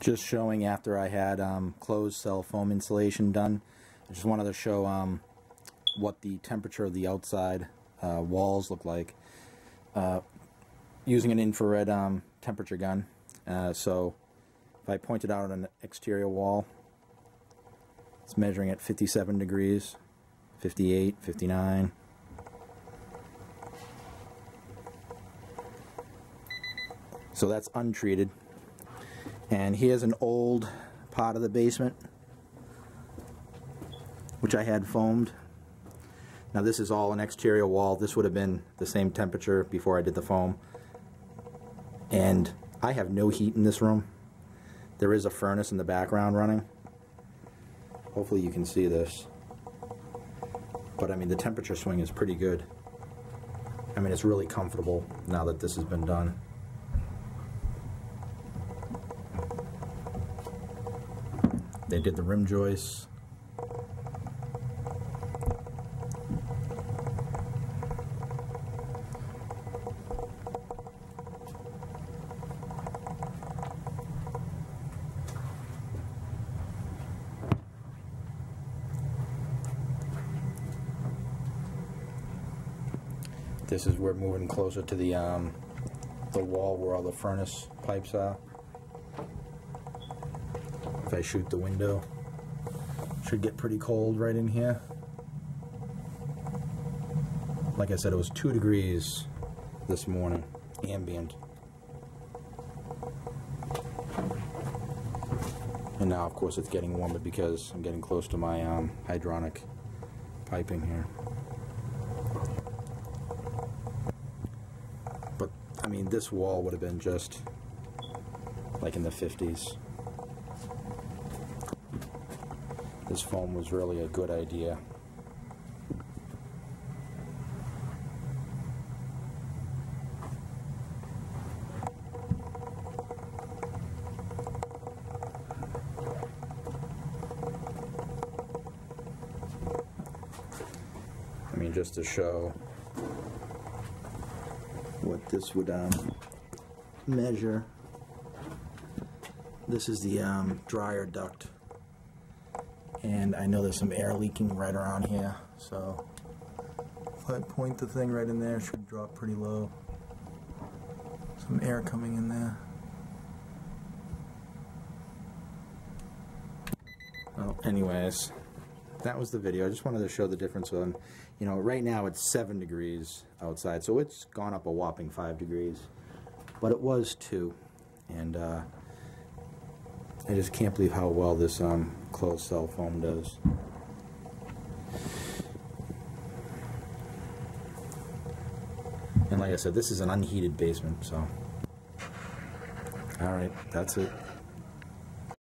just showing after I had um, closed cell foam insulation done. I just wanted to show um, what the temperature of the outside uh, walls look like uh, using an infrared um, temperature gun. Uh, so if I pointed out an exterior wall, it's measuring at 57 degrees, 58, 59. So that's untreated. And here's an old part of the basement, which I had foamed. Now this is all an exterior wall. This would have been the same temperature before I did the foam. And I have no heat in this room. There is a furnace in the background running. Hopefully you can see this. But I mean the temperature swing is pretty good. I mean it's really comfortable now that this has been done. They did the rim joists. This is we're moving closer to the um, the wall where all the furnace pipes are if I shoot the window. Should get pretty cold right in here. Like I said, it was 2 degrees this morning, ambient. And now, of course, it's getting warmer because I'm getting close to my um, hydronic piping here. But, I mean, this wall would have been just like in the 50s. This foam was really a good idea. I mean, just to show what this would um, measure. This is the um, dryer duct and I know there's some air leaking right around here so. If I point the thing right in there should drop pretty low. Some air coming in there. Well anyways that was the video. I just wanted to show the difference on you know right now it's seven degrees outside so it's gone up a whopping five degrees. But it was two and uh, I just can't believe how well this um, closed cell foam does. And like I said, this is an unheated basement, so. Alright, that's it.